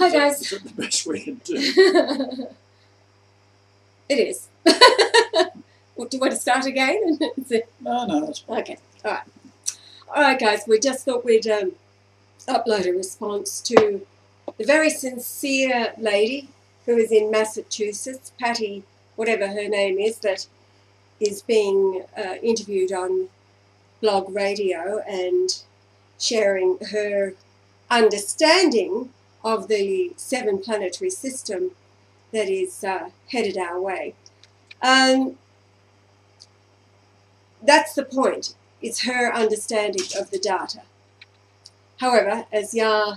Hi Is guys. Is that the best we can do? it is. do you want to start again? No, no, that's fine. okay, all right. All right, guys, we just thought we'd um, upload a response to the very sincere lady who is in Massachusetts, Patti, whatever her name is, that is being uh, interviewed on blog radio and sharing her understanding of the seven planetary system that is uh, headed our way. Um, that's the point. It's her understanding of the data. However, as Yah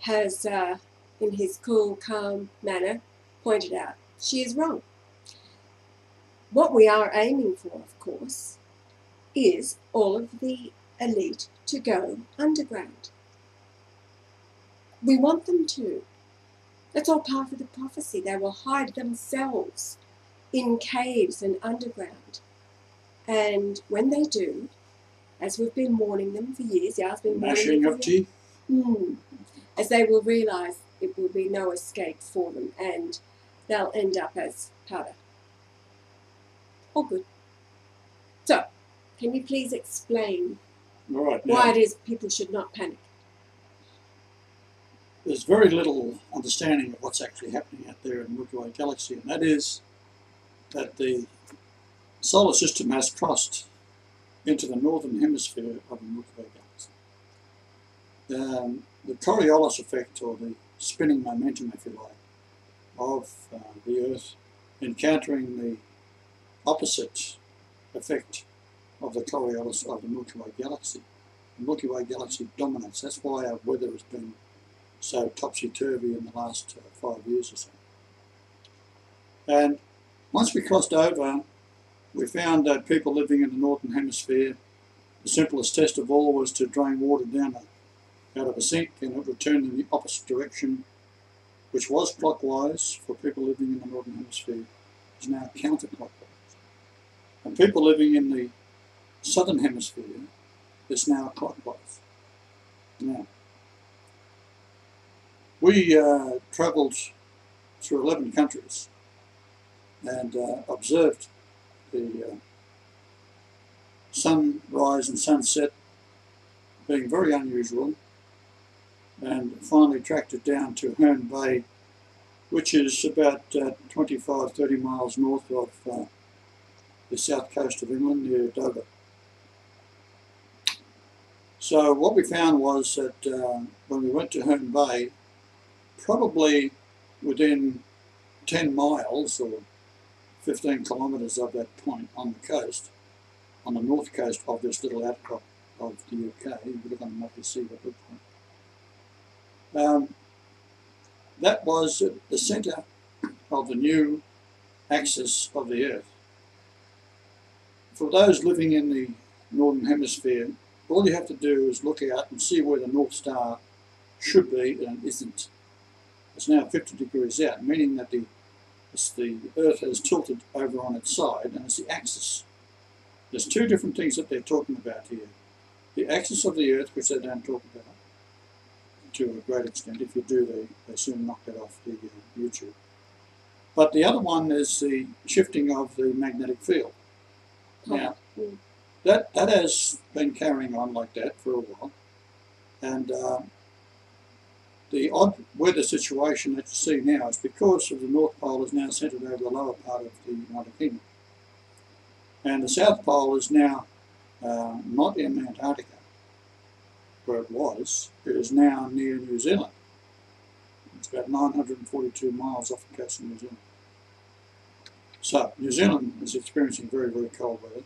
has, uh, in his cool, calm manner, pointed out, she is wrong. What we are aiming for, of course, is all of the elite to go underground. We want them to. That's all part of the prophecy. They will hide themselves in caves and underground. And when they do, as we've been warning them for years, Yah's been warning Mashing them of teeth. Hmm. as they will realise it will be no escape for them and they'll end up as powder. All good. So, can you please explain right, why it is people should not panic? There's very little understanding of what's actually happening out there in the Milky Way galaxy, and that is that the solar system has crossed into the northern hemisphere of the Milky Way galaxy. Um, the Coriolis effect, or the spinning momentum, if you like, of uh, the Earth encountering the opposite effect of the Coriolis of the Milky Way galaxy. The Milky Way galaxy dominates. That's why our weather has been so topsy-turvy in the last uh, five years or so. And once we crossed over, we found that people living in the northern hemisphere, the simplest test of all was to drain water down a, out of a sink and it would turn in the opposite direction, which was clockwise for people living in the northern hemisphere, is now counterclockwise. And people living in the southern hemisphere is now clockwise. Now, we uh, travelled through 11 countries and uh, observed the uh, sunrise and sunset being very unusual and finally tracked it down to Herne Bay, which is about uh, 25 30 miles north of uh, the south coast of England near Dover. So, what we found was that uh, when we went to Herne Bay, probably within 10 miles or 15 kilometres of that point on the coast, on the north coast of this little outcrop of the UK, you look on the map, you see what looks like. Um, that was the centre of the new axis of the Earth. For those living in the Northern Hemisphere, all you have to do is look out and see where the North Star should be and isn't. It's now 50 degrees out, meaning that the, the Earth has tilted over on its side and it's the axis. There's two different things that they're talking about here. The axis of the Earth, which they don't talk about to a great extent. If you do, they, they soon knock that off the uh, YouTube. But the other one is the shifting of the magnetic field. Now, that, that has been carrying on like that for a while. And um, the odd weather situation that you see now is because of the North Pole is now centred over the lower part of the United Kingdom. And the South Pole is now uh, not in Antarctica, where it was. It is now near New Zealand. It's about 942 miles off the coast of New Zealand. So, New Zealand is experiencing very, very cold weather.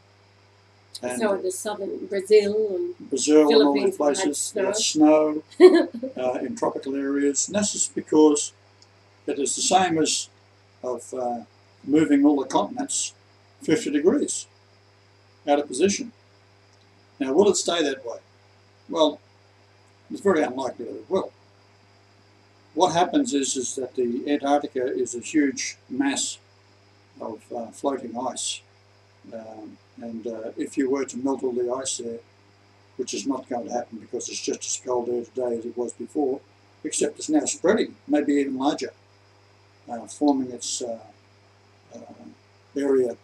And so the southern Brazil and Brazil and all these Philippines will have snow, uh, in tropical areas. And that's just because it is the same as of uh, moving all the continents 50 degrees out of position. Now, will it stay that way? Well, it's very unlikely that it will. What happens is, is that the Antarctica is a huge mass of uh, floating ice. Um, and uh, if you were to melt all the ice there, which is not going to happen because it's just as cold there today as it was before, except it's now spreading, maybe even larger, uh, forming its uh, uh, area,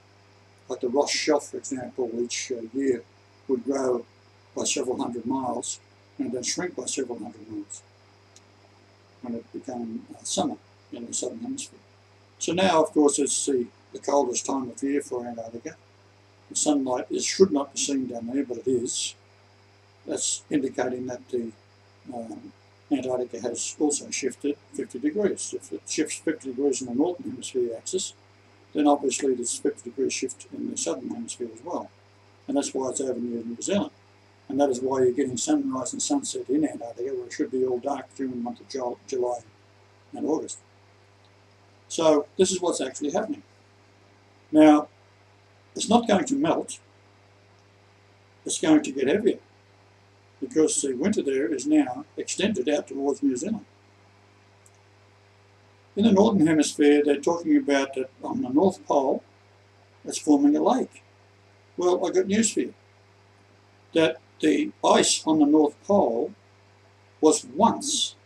like the Ross Shelf, for example, each uh, year would grow by several hundred miles and then shrink by several hundred miles when it became summer in the southern hemisphere. So now, of course, it's the, the coldest time of year for Antarctica. The sunlight is, should not be seen down there, but it is. That's indicating that the um, Antarctica has also shifted 50 degrees. If it shifts 50 degrees in the northern hemisphere axis, then obviously there's 50 degree shift in the southern hemisphere as well. And that's why it's over near New Zealand. And that is why you're getting sunrise and sunset in Antarctica, where it should be all dark during the month of July and August. So this is what's actually happening. Now, it's not going to melt. It's going to get heavier because the winter there is now extended out towards New Zealand. In the Northern Hemisphere, they're talking about that on the North Pole, it's forming a lake. Well, I've got news for you. That the ice on the North Pole was once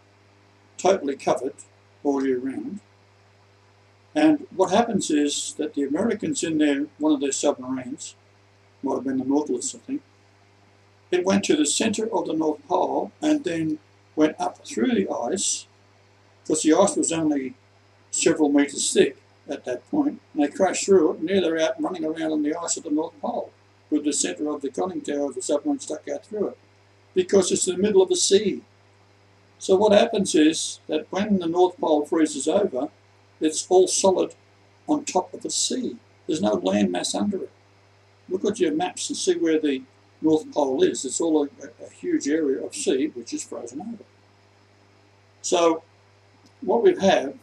totally covered all year round. And what happens is that the Americans in their one of their submarines, might have been the Nautilus, I think, it went to the center of the North Pole and then went up through the ice, because the ice was only several meters thick at that point, and they crashed through it, and there they're out running around on the ice at the North Pole, with the center of the conning tower of the submarine stuck out through it, because it's in the middle of the sea. So what happens is that when the North Pole freezes over, it's all solid on top of the sea. There's no land mass under it. Look at your maps and see where the North Pole is. It's all a, a huge area of sea which is frozen over. So what we have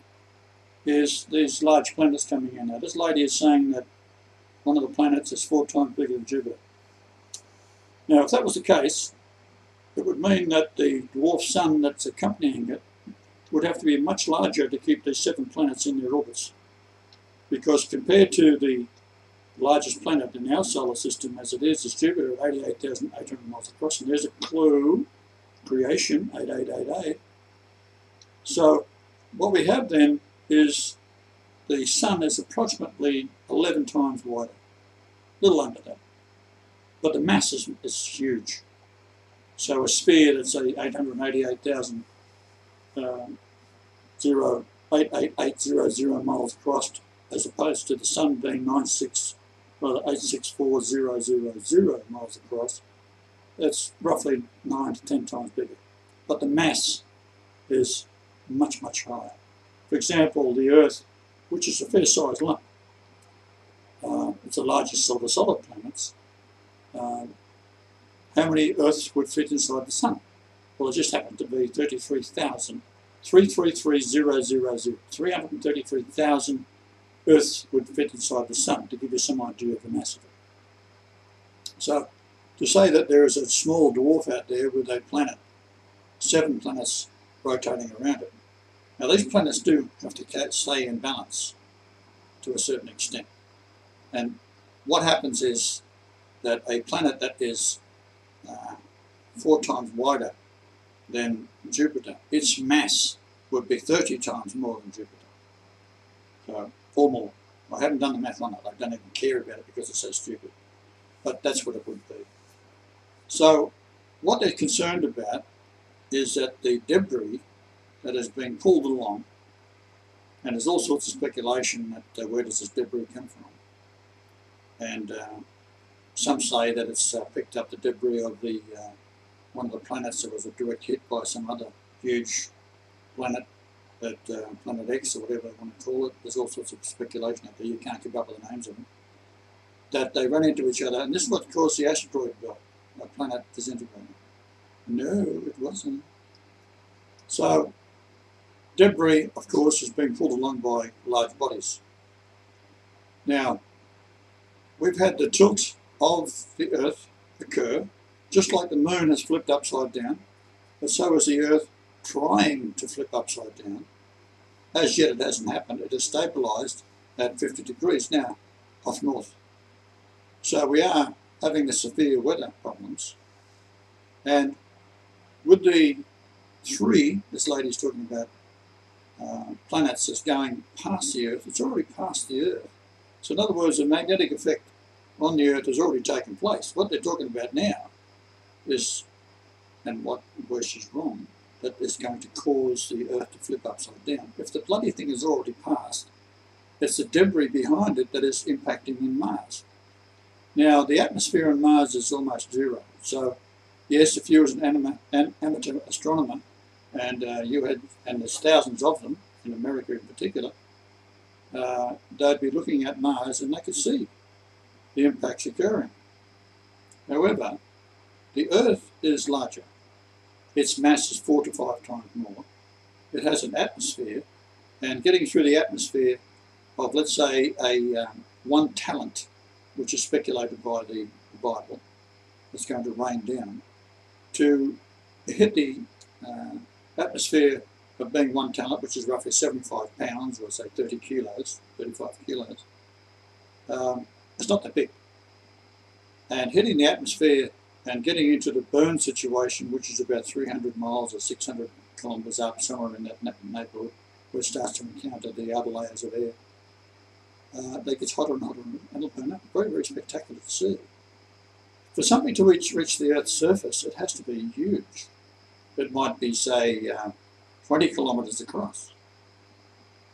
is these large planets coming in. Now this lady is saying that one of the planets is four times bigger than Jupiter. Now if that was the case, it would mean that the dwarf sun that's accompanying it would have to be much larger to keep these seven planets in their orbits. Because compared to the largest planet in our solar system as it is, is Jupiter at 88,800 miles across. And there's a clue, creation, 8888. So what we have then is the Sun is approximately 11 times wider, a little under that. But the mass is, is huge. So a sphere that's say 888,000 um, 8880 miles across as opposed to the Sun being 96 well, 864000 miles across, that's roughly 9 to 10 times bigger. But the mass is much, much higher. For example, the Earth, which is a fair sized lump, uh, it's the largest of the solid planets. Um, how many Earths would fit inside the Sun? Well, it just happened to be 33,000, 333,000, 333,000 Earth would fit inside the Sun, to give you some idea of the mass of it. So, to say that there is a small dwarf out there with a planet, seven planets rotating around it. Now, these planets do have to stay in balance to a certain extent. And what happens is that a planet that is uh, four times wider than Jupiter, its mass would be 30 times more than Jupiter. So formal. I haven't done the math on it. I don't even care about it because it's so stupid. But that's what it would be. So what they're concerned about is that the debris that has been pulled along, and there's all sorts of speculation that uh, where does this debris come from? And uh, some say that it's uh, picked up the debris of the uh, one of the planets that was a direct hit by some other huge planet that uh, Planet X or whatever they want to call it, there's all sorts of speculation out there, you can't keep up with the names of them, that they run into each other, and this is what caused the asteroid belt, the planet disintegrating. No, it wasn't. So, debris, of course, is being pulled along by large bodies. Now, we've had the tilt of the Earth occur, just like the moon has flipped upside down, but so has the Earth trying to flip upside down. As yet it hasn't happened. It has stabilised at 50 degrees now off north. So we are having the severe weather problems. And with the Three, this lady's talking about uh, planets that's going past the Earth. It's already past the Earth. So in other words, the magnetic effect on the Earth has already taken place. What they're talking about now is, and what where she's wrong, that is going to cause the Earth to flip upside down. If the bloody thing is already passed, it's the debris behind it that is impacting in Mars. Now, the atmosphere on Mars is almost zero. So, yes, if you was an, anima, an amateur astronomer and uh, you had, and there's thousands of them in America in particular, uh, they'd be looking at Mars and they could see the impacts occurring. However, the Earth is larger. Its mass is four to five times more. It has an atmosphere, and getting through the atmosphere of, let's say, a um, one talent, which is speculated by the Bible, that's going to rain down, to hit the uh, atmosphere of being one talent, which is roughly 75 pounds, or say 30 kilos, 35 kilos, um, it's not that big. And hitting the atmosphere and getting into the burn situation, which is about 300 miles or 600 kilometres up, somewhere in that neighbourhood, where it starts to encounter the outer layers of air, uh, they get hotter and hotter and it'll burn up. Very, very spectacular to see. For something to reach, reach the Earth's surface, it has to be huge. It might be, say, uh, 20 kilometres across.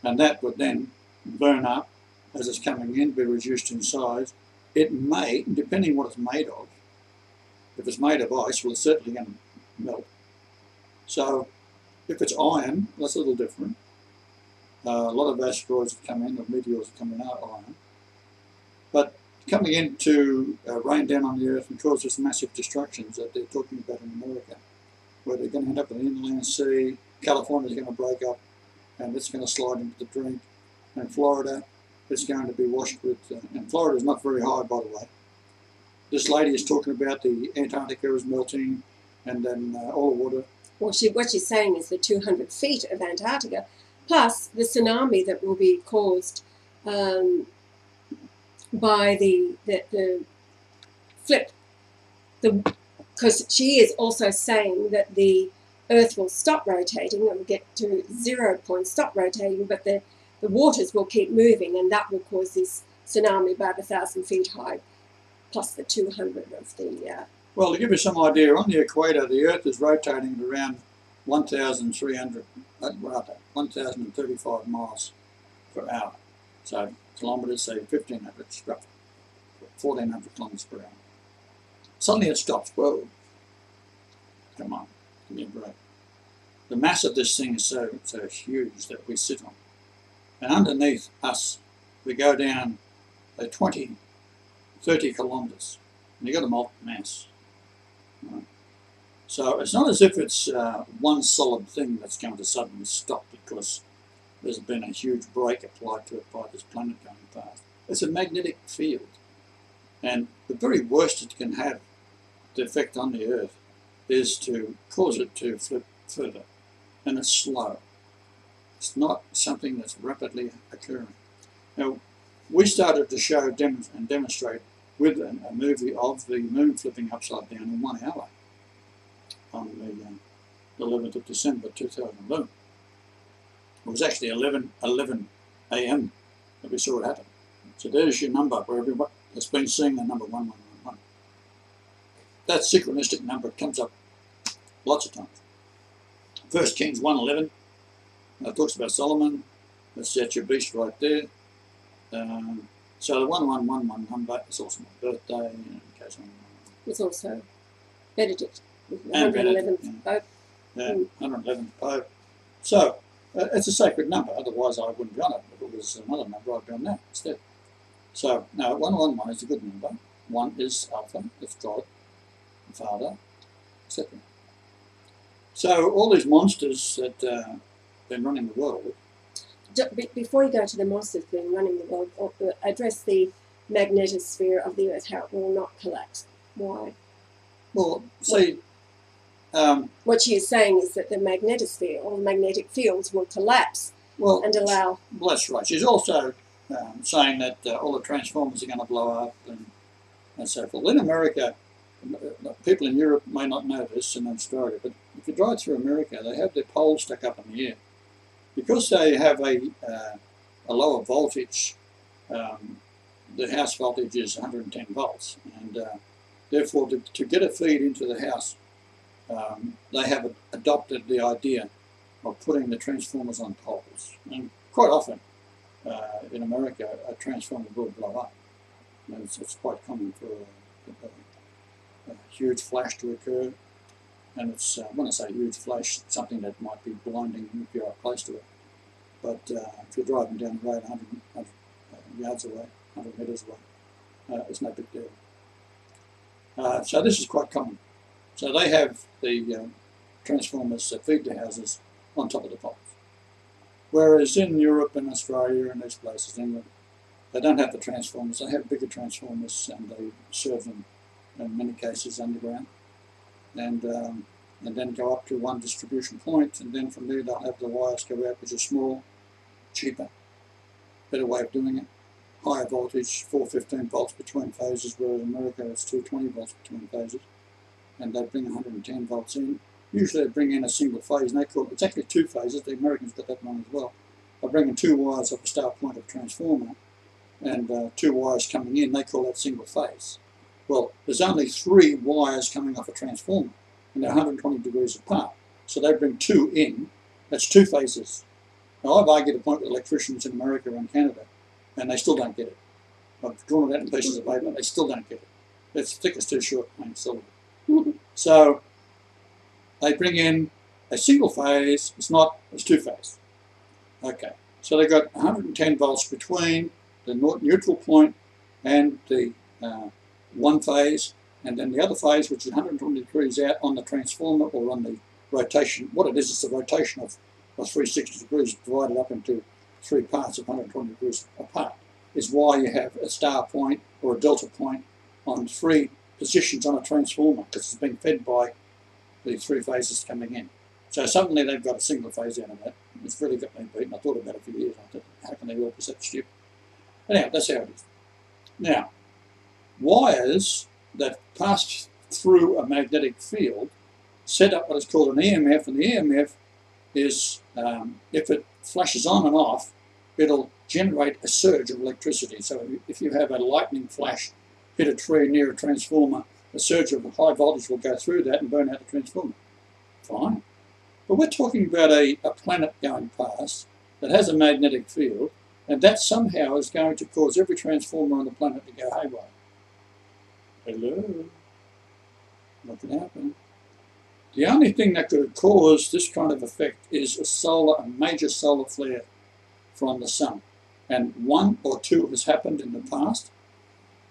And that would then burn up as it's coming in, be reduced in size. It may, depending what it's made of, if it's made of ice, well, it's certainly going to melt. So if it's iron, that's a little different. Uh, a lot of asteroids have come in, or meteors are coming out iron. But coming in to uh, rain down on the Earth and cause this massive destructions that they're talking about in America, where they're going to end up in the inland sea, California's going to break up, and it's going to slide into the drink. And Florida, it's going to be washed with, uh, and Florida is not very high, by the way. This lady is talking about the Antarctica is melting, and then uh, all the water. Well, she, what she's saying is the 200 feet of Antarctica, plus the tsunami that will be caused um, by the, the, the flip. The because she is also saying that the Earth will stop rotating and will get to zero point, stop rotating, but the, the waters will keep moving and that will cause this tsunami about a thousand feet high, plus the 200 of the... Uh, well, to give you some idea, on the equator, the Earth is rotating at around 1,300, uh, rather, 1,035 miles per hour. So kilometres, say 1,500, roughly, 1,400 kilometres per hour. Suddenly it stops. Whoa. Come on, give me a break. The mass of this thing is so, so huge that we sit on. And underneath us, we go down uh, 20, 30 kilometres. And you've got a molten mass. Right? So it's not as if it's uh, one solid thing that's going to suddenly stop because there's been a huge break applied to it by this planet going past. It's a magnetic field. And the very worst it can have, the effect on the Earth, is to cause it to flip further. And it's slow. It's not something that's rapidly occurring. Now, we started to show dem and demonstrate with a, a, movie of the moon flipping upside down in one hour on the um, 11th of December 2011. It was actually 11, 11 a.m. that we saw it happen. So there's your number for everyone that's been seeing the number 1111. That synchronistic number comes up lots of times. First Kings 111 it talks about Solomon. That's your beast right there. Um, so the 1111 number is also my birthday. In case it's also Benedict. 111th yeah. Pope. Yeah, mm. 111th Pope. So uh, it's a sacred number, otherwise I wouldn't be on it. If it was another number, I'd be on that instead. So, no, 111 is a good number. One is Alpha, it's God, the Father, etc. So, all these monsters that uh, been running the world. Before you go to the monsters being running the world, uh, address the magnetosphere of the Earth, how it will not collapse. Why? Well, see, um, what she is saying is that the magnetosphere or the magnetic fields will collapse well, and allow. Well, that's right. She's also um, saying that uh, all the transformers are going to blow up and, and so forth. In America, uh, people in Europe may not know this, and Australia, but if you drive through America, they have their poles stuck up in the air. Because they have a, uh, a lower voltage, um, the house voltage is 110 volts, and uh, therefore to, to get a feed into the house, um, they have adopted the idea of putting the transformers on poles. And quite often uh, in America, a transformer will blow up. And it's, it's quite common for a, a, a, huge flash to occur. And it's, uh, when I say huge flash, something that might be blinding if you're up close to it. But uh, if you're driving down the road 100, 100 uh, yards away, 100 metres away, uh, it's no big deal. Uh, so this is quite common. So they have the um, transformers that feed the houses on top of the poles. Whereas in Europe and Australia and these places, England, they don't have the transformers. They have bigger transformers and they serve them in many cases underground. And, um, and then go up to one distribution point and then from there they'll have the wires go out which are small, cheaper, better way of doing it. Higher voltage, 415 volts between phases, whereas in America it's 220 volts between phases. And they bring 110 volts in Usually they bring in a single phase, and they call it, it's actually two phases, the Americans got that wrong as well. They bring in two wires of a start point of transformer, and uh, two wires coming in, they call that single phase. Well, there's only three wires coming off a transformer, and they're 120 degrees apart. So they bring two in, that's two phases. Now I've argued a point with electricians in America and Canada, and they still don't get it. I've drawn it out in pieces of paper, and they still don't get it. It's thick as too short, plain silver. so they bring in a single phase, it's not, it's two phase. Okay, so they've got 110 volts between the neutral point and the uh, one phase, and then the other phase, which is 120 degrees out on the transformer or on the rotation. What it is, it's the rotation of, of 360 degrees divided up into three parts of 120 degrees apart, is why you have a star point or a delta point on three positions on a transformer, because it's being fed by the three phases coming in. So suddenly they've got a single phase out of that. It's really got me beaten. I thought about it for years. I thought, how can they all be such stupid? Anyhow, that's how it is. Now, wires that pass through a magnetic field set up what is called an EMF, and the EMF is, um, if it flashes on and off, it'll generate a surge of electricity. So if you have a lightning flash hit a tree near a transformer, a surge of high voltage will go through that and burn out the transformer. Fine. But we're talking about a, a planet going past that has a magnetic field, and that somehow is going to cause every transformer on the planet to go haywire. Hello? Nothing happened. The only thing that could cause this kind of effect is a solar, a major solar flare from the sun. And one or two has happened in the past,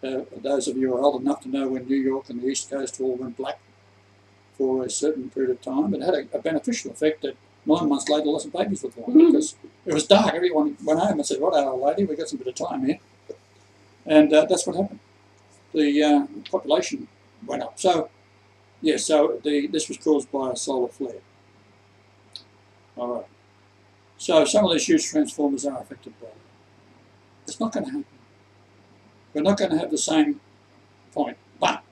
uh, those of you who are old enough to know when New York and the East Coast all went black for a certain period of time, it had a, a beneficial effect that nine months later lots of babies were born mm. because it was dark. Everyone went home and said, right, old lady, we've got some bit of time here. And uh, that's what happened. The uh, population went up. So, yeah, so the, this was caused by a solar flare. All right. So some of these huge transformers are affected by it. It's not going to happen. We're not going to have the same point. But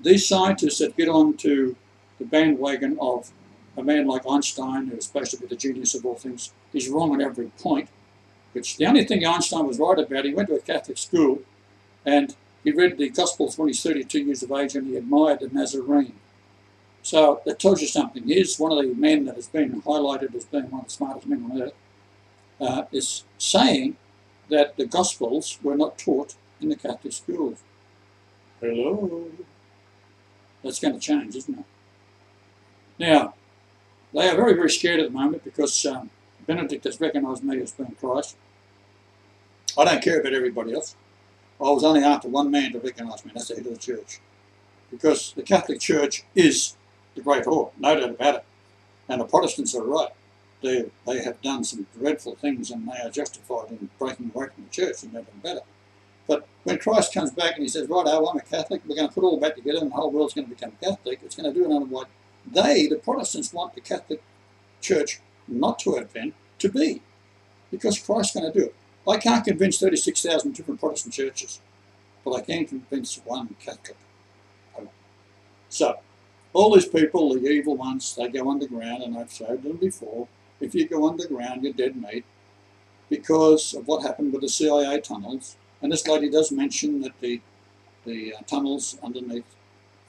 these scientists that get on to the bandwagon of a man like Einstein, who's supposed to be the genius of all things, he's wrong on every point. Which the only thing Einstein was right about, he went to a Catholic school and he read the Gospels when he's 32 years of age and he admired the Nazarene. So that tells you something. He's one of the men that has been highlighted as being one of the smartest men on earth, uh, is saying that the Gospels were not taught in the Catholic schools. Hello? That's going to change, isn't it? Now, they are very, very scared at the moment because um, Benedict has recognised me as being Christ. I don't care about everybody else. I was only after one man to recognise me, and that's the head of the church. Because the Catholic Church is the great whore, no doubt about it. And the Protestants are right they, they have done some dreadful things and they are justified in breaking away from the church and making better. But when Christ comes back and he says, right, oh, I'm a Catholic, we're going to put all back together and the whole world's going to become Catholic, it's going to do another what they, the Protestants, want the Catholic Church not to have been, to be. Because Christ's going to do it. I can't convince 36,000 different Protestant churches, but I can convince one Catholic. So, all these people, the evil ones, they go underground, and I've showed them before. If you go underground, you're dead meat because of what happened with the CIA tunnels. And this lady does mention that the the uh, tunnels underneath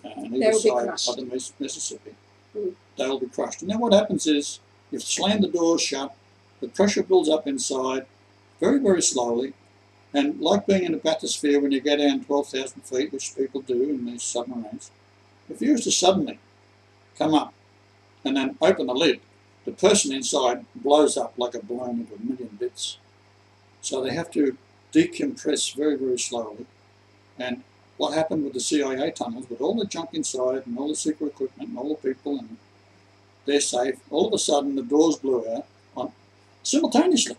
uh, on either side of the Mississippi, mm. they'll be crushed. And then what happens is you slam the doors shut, the pressure builds up inside very, very slowly. And like being in a bathysphere when you go down 12,000 feet, which people do in these submarines, if you was to suddenly come up and then open the lid, the person inside blows up like a balloon into a million bits. So they have to decompress very, very slowly. And what happened with the CIA tunnels, with all the junk inside and all the secret equipment and all the people, and they're safe. All of a sudden, the doors blew out on, simultaneously.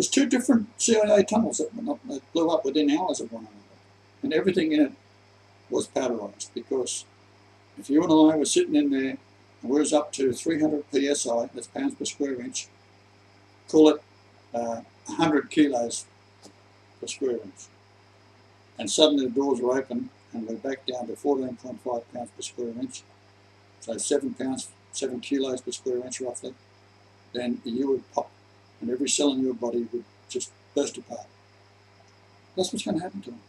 There's two different CIA tunnels that, that blew up within hours of one another, and everything in it was powderized because if you and I were sitting in there and we was up to 300 psi, that's pounds per square inch, call it uh, 100 kilos per square inch. And suddenly the doors were open and we're back down to 14.5 pounds per square inch, so 7 pounds, 7 kilos per square inch roughly, then you would pop and every cell in your body would just burst apart. That's what's going to happen to him.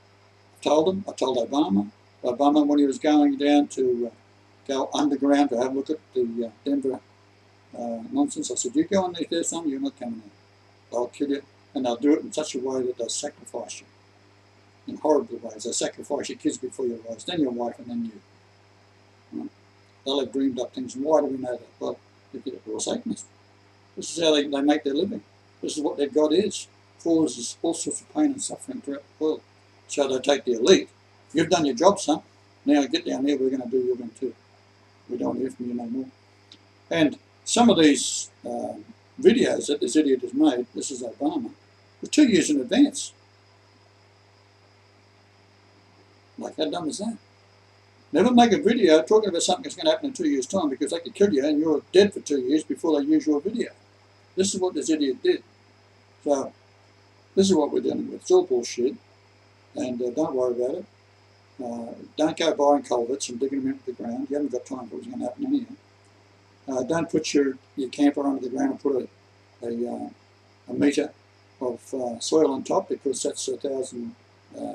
I told him, I told Obama, Obama when he was going down to uh, go underground to have a look at the uh, Denver uh, nonsense, I said, you go underneath there, son, you're not coming in. They'll kill you, and they'll do it in such a way that they'll sacrifice you in horrible ways. They'll sacrifice your kids before your wives, then your wife, and then you. Right? They'll have dreamed up things. Why do we know that? Well, they're all Satanists. This is how they, they make their living. This is what their God is. Causes all sorts of pain and suffering throughout the world. So they take the elite. You've done your job, son. Now get down there, we're going to do your thing too. We don't hear from you no more. And some of these um, videos that this idiot has made, this is Obama, were two years in advance. Like, how dumb is that? Never make a video talking about something that's going to happen in two years' time because they could kill you and you're dead for two years before they use your video. This is what this idiot did. So, this is what we're dealing with. It's all bullshit. And uh, don't worry about it. Uh, don't go buying culverts and digging them into the ground. You haven't got time for what's going to happen anyhow. Uh, don't put your, your camper under the ground and put a, a, uh, a metre of uh, soil on top because that's a thousand, uh,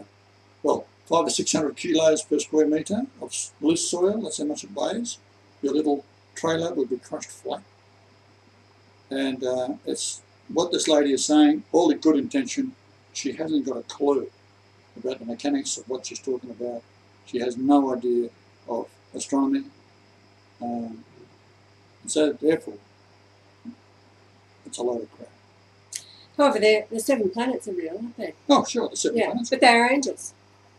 well, five or six hundred kilos per square metre of loose soil, that's how much it weighs. Your little trailer would be crushed flat. And uh, it's what this lady is saying, all the good intention, she hasn't got a clue about the mechanics of what she's talking about. She has no idea of astronomy. Um, and so therefore, it's a load of crap. However, the seven planets are real, aren't they? Oh, sure, the seven yeah, planets. But they're angels.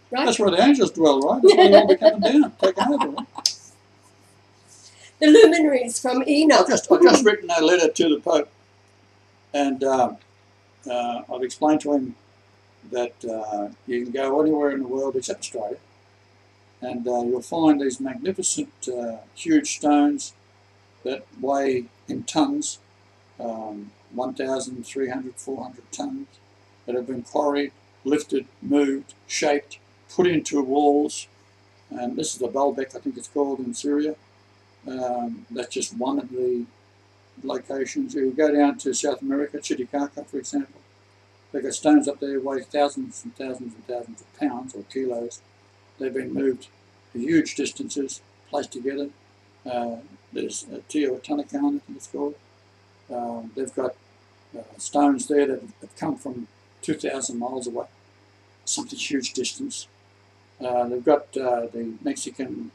Right? That's where the angels dwell, right? That's where they coming down, taking over. Right? The luminaries from Enoch. I've just, I've just written a letter to the Pope, and uh, uh, I've explained to him that uh, you can go anywhere in the world except Australia, and uh, you'll find these magnificent, uh, huge stones that weigh in tons, um, 1,300, 400 tons, that have been quarried, lifted, moved, shaped, put into walls. And this is the Baalbek, I think it's called, in Syria. Um, that's just one of the locations. You go down to South America, Titicaca, for example. They've got stones up there weigh thousands and thousands and thousands of pounds or kilos. They've been moved huge distances, placed together. Uh, there's uh, Teotihuacan, I think it's called. Um, they've got uh, stones there that have come from 2,000 miles away, something huge distance. Uh, they've got uh, the Mexican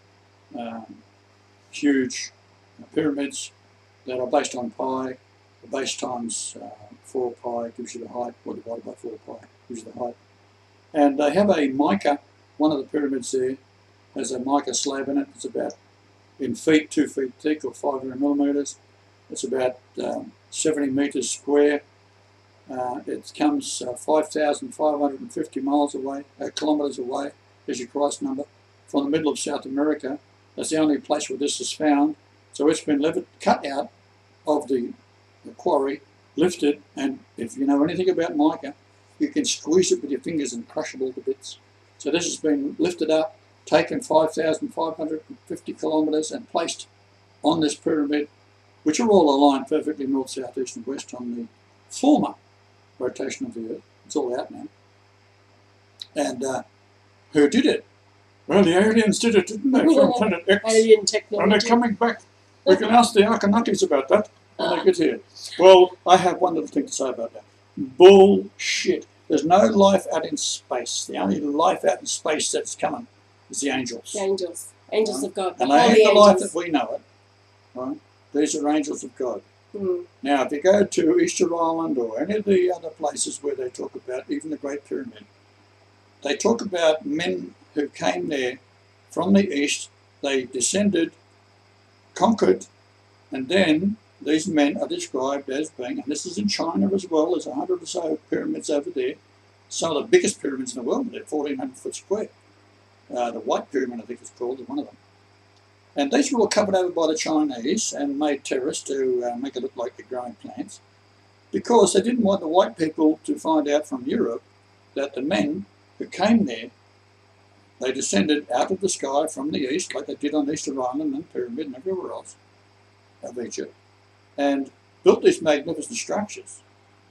um, huge pyramids that are based on pi. The base times uh, 4 pi gives you the height, or divided by 4 pi gives you the height. And they have a mica, one of the pyramids there has a mica slab in it. It's about in feet, 2 feet thick or 500 millimetres. It's about um, 70 metres square. Uh, it comes uh, 5,550 miles away, uh, kilometres away is your Christ number, from the middle of South America. That's the only place where this is found. So it's been lifted, cut out of the, the quarry, lifted, and if you know anything about mica, you can squeeze it with your fingers and crush it all to bits. So this has been lifted up, taken 5,550 kilometres and placed on this pyramid, which are all aligned perfectly north, south, east, and west on the former rotation of the Earth. It's all out now. And uh, who did it? Well, the aliens did it, didn't they? From Planet X. Alien And they're coming back. We can ask the Arcanautis about that when they get here. Well, I have one little thing to say about that. Bullshit. There's no life out in space. The only life out in space that's coming is the angels. The angels. Angels of God. The And they ain't the life that we know it. Right? These are angels of God. Mm. Now, if you go to Easter Island or any of the other places where they talk about even the Great Pyramid, they talk about men who came there from the east. They descended, conquered, and then these men are described as being, and this is in China as well, there's a hundred or so pyramids over there. Some of the biggest pyramids in the world, they're 1,400 foot square. Uh, the White Pyramid, I think it's called, is one of them. And these were all covered over by the Chinese and made terraced to uh, make it look like they're growing plants because they didn't want the white people to find out from Europe that the men who came there, they descended out of the sky from the east, like they did on Easter Island and Pyramid and everywhere else of Egypt, and built these magnificent structures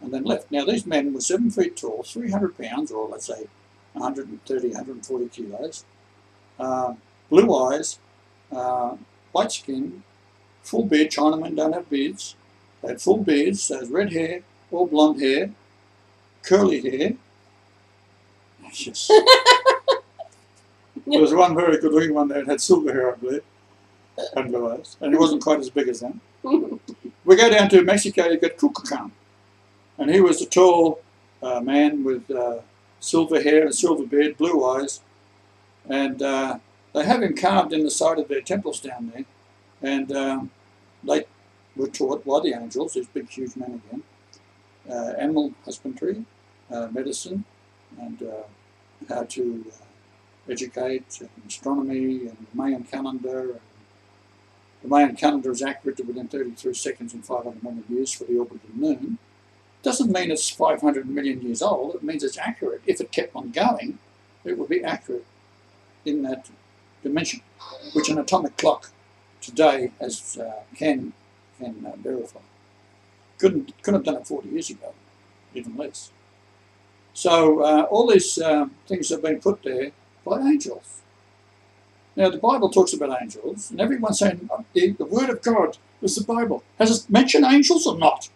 and then left. Now, these men were seven feet tall, 300 pounds, or let's say 130, 140 kilos, uh, blue eyes, uh, white skin, full beard. Chinamen don't have beards. They had full beards, it was red hair, or blonde hair, curly hair. Just- there was one very good looking one there that had silver hair, I believe, and blue eyes, and he wasn't quite as big as them. We go down to Mexico, you get Kukulkan, and he was a tall uh, man with uh, silver hair and silver beard, blue eyes, and uh, they have him carved in the side of their temples down there, and um, they were taught by the angels, these big, huge men again, uh, animal husbandry, uh, medicine, and uh, how to uh, educate, and astronomy, and the Mayan calendar. The Mayan calendar is accurate to within 33 seconds and 500 million years for the orbit of the moon. Doesn't mean it's 500 million years old. It means it's accurate. If it kept on going, it would be accurate in that dimension, which an atomic clock today has uh, can can uh, verify. Couldn't couldn't have done it 40 years ago, even less. So uh, all these um, things have been put there by angels. Now the Bible talks about angels, and everyone's saying "Oh, the, the Word of God is the Bible. Has it mentioned angels or not?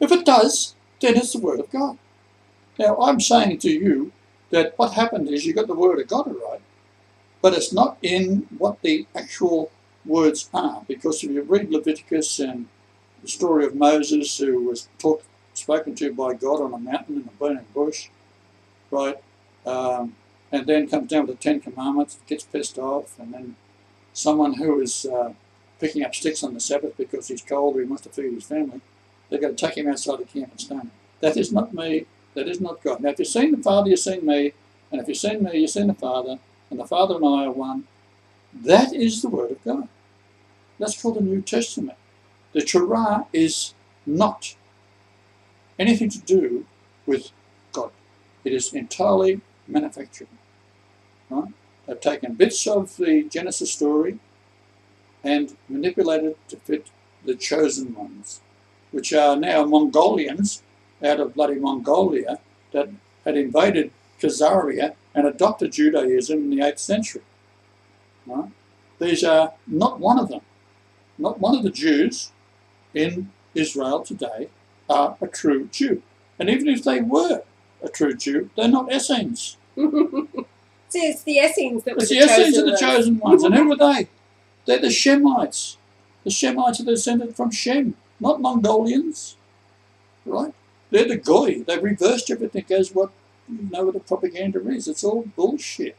If it does, then it's the Word of God. Now I'm saying to you that what happened is you got the Word of God right, but it's not in what the actual words are. Because if you read Leviticus and the story of Moses, who was talked, spoken to by God on a mountain in a burning bush, right, um, and then comes down with the Ten Commandments, gets pissed off, and then someone who is uh, picking up sticks on the Sabbath because he's cold or he wants to feed his family, they're going to take him outside the camp and stone him. That is not me. That is not God. Now, if you've seen the Father, you've seen me, and if you've seen me, you've seen the Father, and the Father and I are one. That is the Word of God. That's called the New Testament. The Torah is not anything to do with God. It is entirely manufactured. Right? They've taken bits of the Genesis story and manipulated to fit the chosen ones, which are now Mongolians out of bloody Mongolia that had invaded Khazaria and adopted Judaism in the 8th century. Right? These are not one of them. Not one of the Jews in Israel today are a true Jew. And even if they were a true Jew, they're not Essenes. See, it's the Essenes that were It's the, the Essenes chosen are the chosen ones. And who were they? They're the Shemites. The Shemites are descended from Shem, not Mongolians. Right? They're the Goy. They've reversed everything as what you know what the propaganda is. It's all bullshit.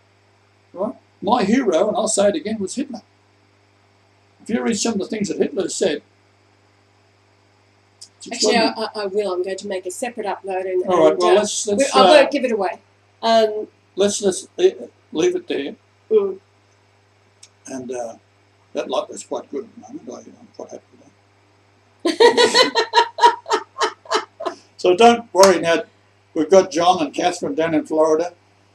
Right? My hero, and I'll say it again, was Hitler. If you read some of the things that Hitler said, Actually, I. I, will. I'm going to make a separate upload and, all right. and, Well, uh, let's let's I uh, won't give it away. Um, let's uh, leave it there. mm. And uh, that light was quite good at the moment. I, I'm quite happy with that. so don't worry now. We've got John and Catherine down in Florida.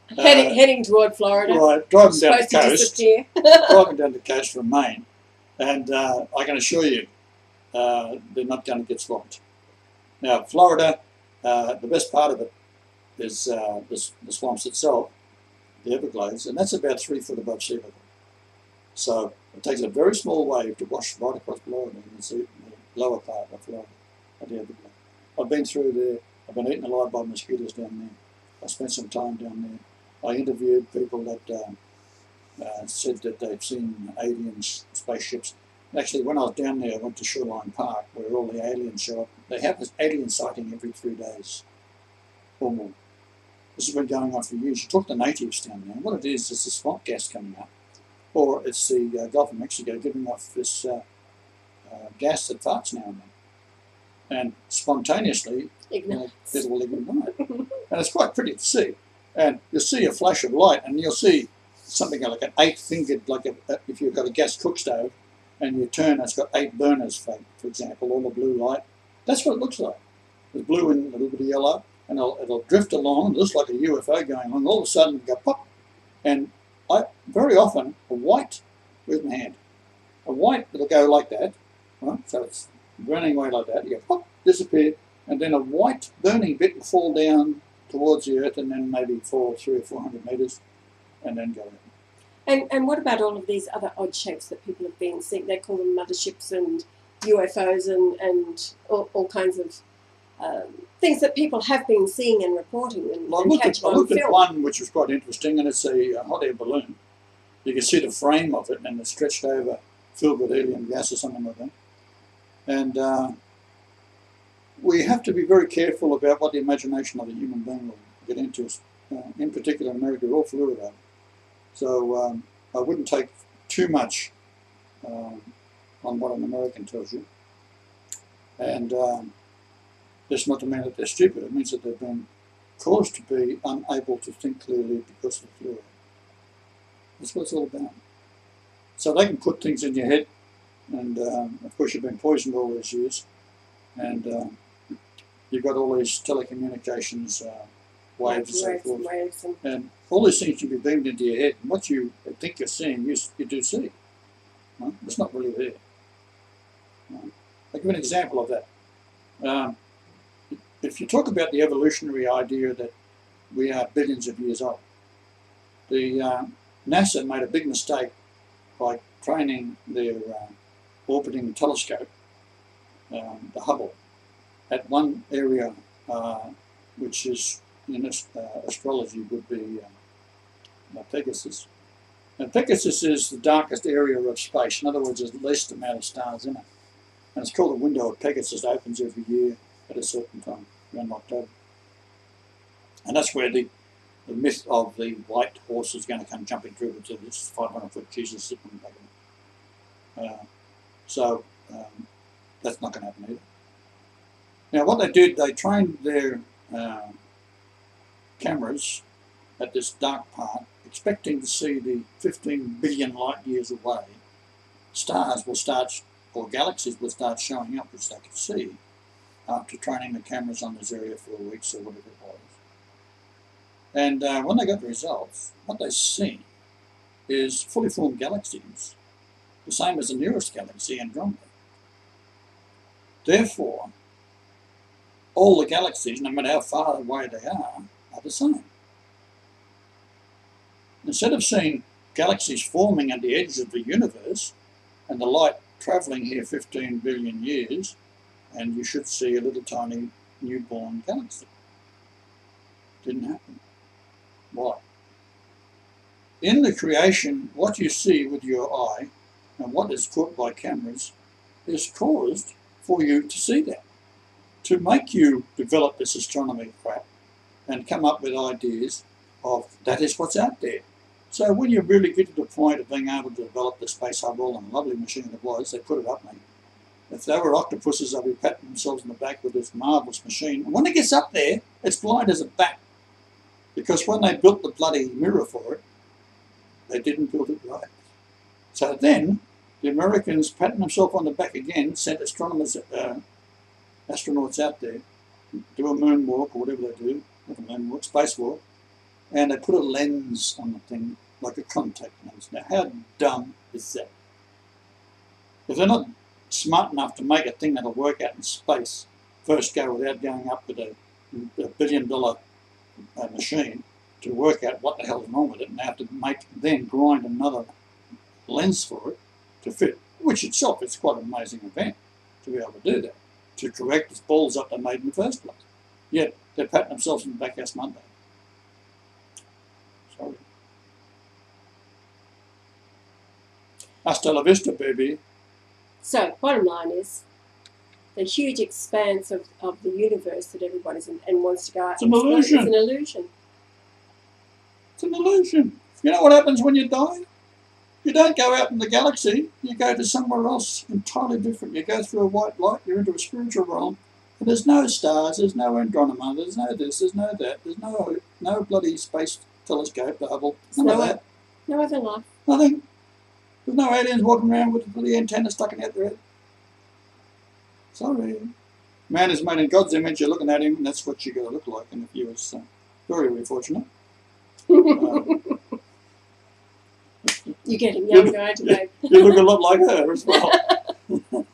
heading, heading toward Florida. Right, driving down the coast, driving down the coast from Maine, and uh, I can assure you, uh, they're not going to get swamped. Now, Florida, uh, the best part of it is uh, the, the swamps itself, the Everglades, and that's about three foot above sea level. So it takes a very small wave to wash right across Florida, and it's the lower part of Florida, of the Everglades. I've been through there. I've been eaten alive by mosquitoes down there. I spent some time down there. I interviewed people that um, uh, said that they've seen aliens, spaceships. Actually, when I was down there, I went to Shoreline Park, where all the aliens show up. They have this alien sighting every three days or more. This has been going on for years. You talk to natives down there, and what it is is the swamp gas coming up, or it's the uh, Gulf of Mexico giving off this uh, uh, gas that farts now and then, and spontaneously it will ignite. and it's quite pretty to see. And you'll see a flash of light, and you'll see something like an eight-fingered, like a, a- if you've got a gas cook stove, and you turn, it's got eight burners, for, for example, all the blue light. That's what it looks like. There's blue and a little bit of yellow, and it'll, it'll drift along. It looks like a UFO going along. All of a sudden, go pop, and I very often a white. with my hand? A white that'll go like that, right? So it's running away like that. You go pop, disappear, and then a white burning bit will fall down towards the earth and then maybe fall three or four hundred meters and then go in. And, and what about all of these other odd shapes that people have been seeing? They call them motherships and UFOs and, and all, all kinds of um, things that people have been seeing and reporting and, Well, I looked, at, I looked at one which was quite interesting and it's a hot air balloon. You can see the frame of it and it's stretched over, filled with helium gas or something like that. And uh, we have to be very careful about what the imagination of the human being will get into, uh, in particular in America, we're all fluid about it. So um, I wouldn't take too much um, on what an American tells you. And um, that's not to mean that they're stupid, it means that they've been caused to be unable to think clearly because of fluid. That's what it's all about. So they can put things in your head, and um, of course you've been poisoned all these years, and um, you've got all these telecommunications uh, waves and so forth. and and And all these things can be beamed into your head. And what you think you're seeing, you, you do see. Right? It's not really there. Right? I'll give you an example of that. Um, if you talk about the evolutionary idea that we are billions of years old, the um, NASA made a big mistake by training their uh, orbiting telescope, um, the Hubble, at one area uh, which is in ast- uh, astrology would be um, Pegasus. And Pegasus is the darkest area of space. In other words, there's the least amount of stars in it. And it's called the window of Pegasus. It opens every year at a certain time, around October. And that's where the, the myth of the white horse is going to come jumping through into this 500 foot Jesus sitting on the back of it. Uh, so um, that's not going to happen either. Now, what they did, they trained their uh, cameras at this dark part, expecting to see the 15 billion light years away. Stars will start, or galaxies will start showing up, which they could see, after training the cameras on this area for weeks or whatever it was. And uh, when they got the results, what they see is fully formed galaxies, the same as the nearest galaxy, Andromeda. Therefore, all the galaxies, no matter how far away they are, the same. Instead of seeing galaxies forming at the edge of the universe and the light travelling here 15 billion years, and you should see a little tiny newborn galaxy. Didn't happen. Why? In the creation, what you see with your eye and what is caught by cameras is caused for you to see that to make you develop this astronomy crap and come up with ideas of that is what's out there. So when you really get to the point of being able to develop the Space Hubble and a lovely machine it was, they put it up, mate. If they were octopuses, they'd be patting themselves on the back with this marvellous machine. And when it gets up there, it's blind as a bat. Because when they built the bloody mirror for it, they didn't build it right. So then, the Americans, patting themselves on the back again, sent astronomers, uh, astronauts out there, do a moonwalk or whatever they do, not a moonwalk, spacewalk, and they put a lens on the thing, like a contact lens. Now, how dumb is that? If they're not smart enough to make a thing that'll work out in space, first go without going up with a, a billion dollar uh, machine to work out what the hell's wrong with it and have to make then grind another lens for it to fit, which itself is quite an amazing event to be able to do that, to correct the balls up they made in the first place. Yet they're patting themselves on the back ass Monday. Sorry. Hasta la vista, baby. So, bottom line is the huge expanse of, of the universe that everybody's in and wants to go out It's an illusion. is an illusion. It's an illusion. You know what happens when you die? You don't go out in the galaxy, you go to somewhere else entirely different. You go through a white light, you're into a spiritual realm, and there's no stars, there's no Andromeda, there's no this, there's no that, there's no no bloody space telescope, the Hubble, none of No, that. No other life. Nothing. There's no aliens walking around with the antenna sticking out their head. Sorry. Man is made in God's image, you're looking at him, and that's what you're going to look like. And if you was uh, very, very fortunate, uh, You're getting younger, aren't you, babe? you look a lot like her as well.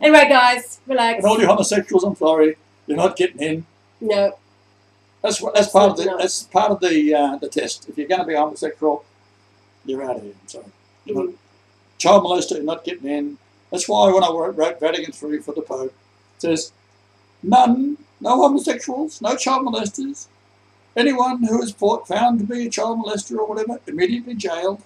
Anyway, guys, relax. And all you homosexuals, I'm sorry, you're not getting in. No, That's. That's part of the. No. That's part of the uh, the test. If you're going to be homosexual, you're out of here. I'm sorry. Mm. child molester, you're not getting in. That's why when I wrote, Vatican III for the Pope, it says none, no homosexuals, no child molesters. Anyone who is found to be a child molester or whatever, immediately jailed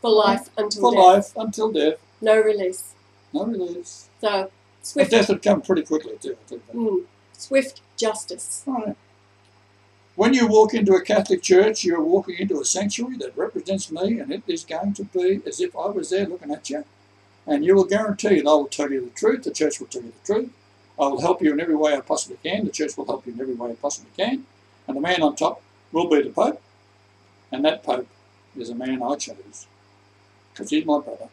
for life until for death. life until death. No release. No release. So, But swift, death would come pretty quickly too. I think mm, swift justice. Right. When you walk into a Catholic church, you're walking into a sanctuary that represents me, and it is going to be as if I was there looking at you. And you will guarantee that I will tell you the truth, the church will tell you the truth. I will help you in every way I possibly can, the church will help you in every way I possibly can. And the man on top will be the Pope. And that Pope is a man I chose. Because he's my brother.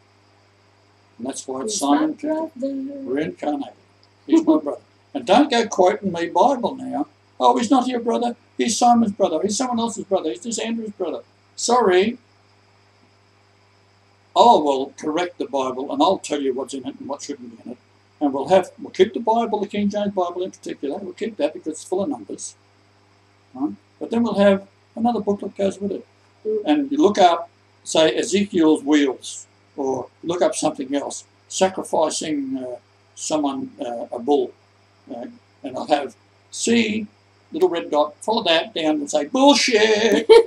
And that's why it's He's Simon brother. reincarnated. He's my brother. And don't go quoting me Bible now. Oh, he's not your brother. He's Simon's brother. He's someone else's brother. He's just Andrew's brother. Sorry. I will correct the Bible and I'll tell you what's in it and what shouldn't be in it. And we'll have we'll keep the Bible, the King James Bible in particular. We'll keep that because it's full of numbers. Right? But then we'll have another book that goes with it. Mm. And you look up, say Ezekiel's wheels, or look up something else, sacrificing uh, someone uh, a bull, uh, and I'll have C little red dot, follow that down and say bullshit.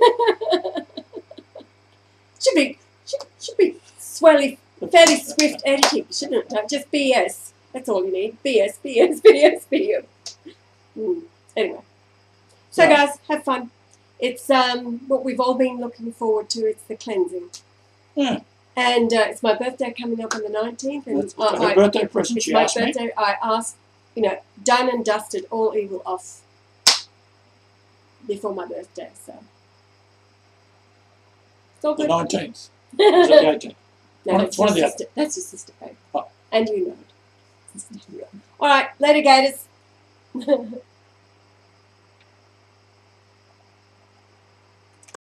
Should be should, should be swelly, fairly swift editing, shouldn't it? Just BS. That's all you need. BS, BS, BS, BS. Mm. Anyway, so Yeah. guys, have fun. It's um what we've all been looking forward to. It's the cleansing, Yeah, and uh, it's my birthday coming up on the nineteenth, and that's uh, I- birthday present. it's my asked me. birthday. I asked, you know, done and dusted, all evil off before my birthday. So it's all The good. The eighteenth? No, One- that's, one your the sister, that's your sister, babe. Oh. And you know it. All right, later, Gators.